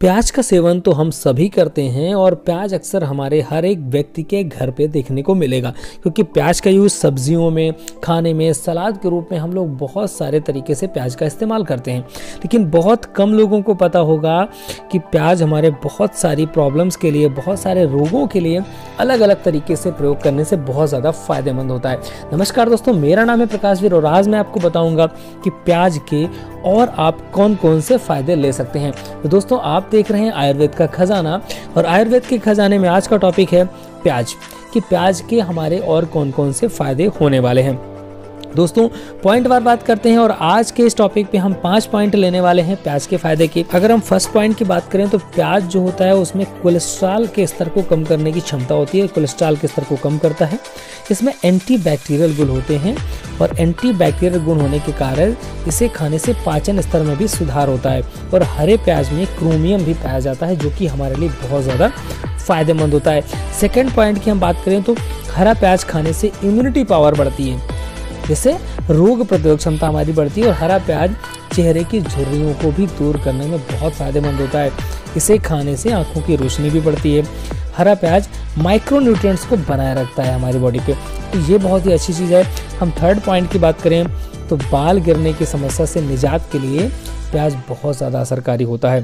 प्याज का सेवन तो हम सभी करते हैं और प्याज अक्सर हमारे हर एक व्यक्ति के घर पे देखने को मिलेगा। क्योंकि प्याज का यूज़ सब्जियों में, खाने में, सलाद के रूप में हम लोग बहुत सारे तरीके से प्याज का इस्तेमाल करते हैं। लेकिन बहुत कम लोगों को पता होगा कि प्याज हमारे बहुत सारी प्रॉब्लम्स के लिए, बहुत सारे रोगों के लिए अलग अलग तरीके से प्रयोग करने से बहुत ज़्यादा फ़ायदेमंद होता है। नमस्कार दोस्तों, मेरा नाम है प्रकाश वीर और आज मैं आपको बताऊँगा कि प्याज के और आप कौन कौन से फ़ायदे ले सकते हैं। तो दोस्तों, आप देख रहे हैं आयुर्वेद का खजाना। और आयुर्वेद के खजाने में आज का टॉपिक है प्याज। कि प्याज के हमारे और कौन कौन से फ़ायदे होने वाले हैं। दोस्तों पॉइंट बार बात करते हैं और आज के इस टॉपिक पे हम पाँच पॉइंट लेने वाले हैं प्याज के फ़ायदे के। अगर हम फ़र्स्ट पॉइंट की बात करें तो प्याज जो होता है उसमें कोलेस्ट्रॉल के स्तर को कम करने की क्षमता होती है। कोलेस्ट्रॉल के स्तर को कम करता है। इसमें एंटी बैक्टीरियल गुण होते हैं और एंटी बैक्टीरियल गुण होने के कारण इसे खाने से पाचन स्तर में भी सुधार होता है और हरे प्याज में क्रोमियम भी पाया जाता है, जो कि हमारे लिए बहुत ज़्यादा फ़ायदेमंद होता है। सेकेंड पॉइंट की हम बात करें तो हरा प्याज खाने से इम्यूनिटी पावर बढ़ती है। जिससे रोग प्रतिरोधक क्षमता हमारी बढ़ती है और हरा प्याज चेहरे की झुर्रियों को भी दूर करने में बहुत फ़ायदेमंद होता है। इसे खाने से आँखों की रोशनी भी बढ़ती है। हरा प्याज माइक्रो न्यूट्रिएंट्स को बनाए रखता है हमारी बॉडी पे। तो ये बहुत ही अच्छी चीज़ है। हम थर्ड पॉइंट की बात करें तो बाल गिरने की समस्या से निजात के लिए प्याज बहुत ज़्यादा असरकारी होता है।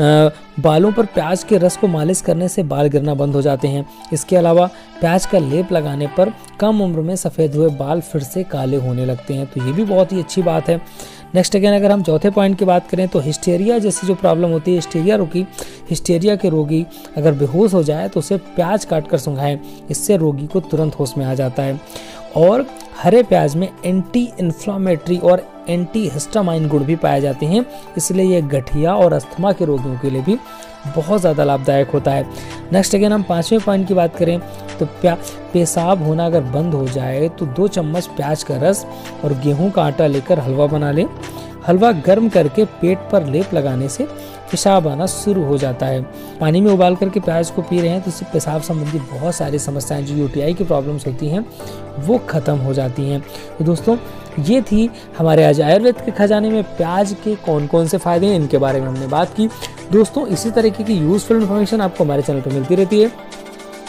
बालों पर प्याज के रस को मालिश करने से बाल गिरना बंद हो जाते हैं। इसके अलावा, प्याज का लेप लगाने पर कम उम्र में सफ़ेद हुए बाल फिर से काले होने लगते हैं तो ये भी बहुत ही अच्छी बात है। नेक्स्ट अगेन अगर हम चौथे पॉइंट की बात करें तो हिस्टेरिया जैसी जो प्रॉब्लम होती है हिस्टेरिया रोगी हिस्टेरिया के रोगी अगर बेहोश हो जाए तो उसे प्याज काट कर सुंघाएँ। इससे रोगी को तुरंत होश में आ जाता है। और हरे प्याज में एंटी इन्फ्लामेटरी और एंटी हिस्टामाइन गुण भी पाए जाते हैं। इसलिए यह गठिया और अस्थमा के रोगियों के लिए भी बहुत ज़्यादा लाभदायक होता है। नेक्स्ट अगेन हम पाँचवें पॉइंट की बात करें तो प्या, पेशाब होना अगर बंद हो जाए तो दो चम्मच प्याज का रस और गेहूँ का आटा लेकर हलवा बना लें। हलवा गर्म करके पेट पर लेप लगाने से पेशाब आना शुरू हो जाता है। पानी में उबाल करके प्याज को पी रहे हैं तो इससे पेशाब संबंधी बहुत सारी समस्याएँ, जो यूटीआई की प्रॉब्लम्स होती हैं, वो ख़त्म हो जाती हैं। तो दोस्तों, ये थी हमारे आज आयुर्वेद के खजाने में प्याज के कौन कौन से फ़ायदे हैं, इनके बारे में हमने बात की। दोस्तों, इसी तरीके की यूज़फुल इन्फॉर्मेशन आपको हमारे चैनल पर मिलती रहती है।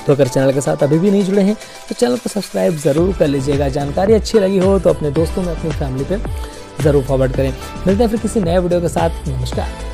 तो अगर चैनल के साथ अभी भी नहीं जुड़े हैं तो चैनल को सब्सक्राइब ज़रूर कर लीजिएगा। जानकारी अच्छी लगी हो तो अपने दोस्तों में अपनी फैमिली पर ज़रूर फॉरवर्ड करें। मिलते हैं फिर किसी नए वीडियो के साथ। नमस्कार।